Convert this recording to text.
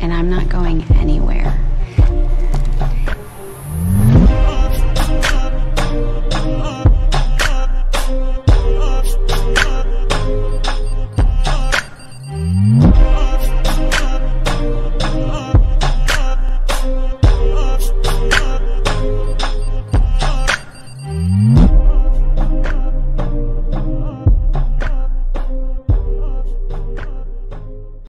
and I'm not going anywhere.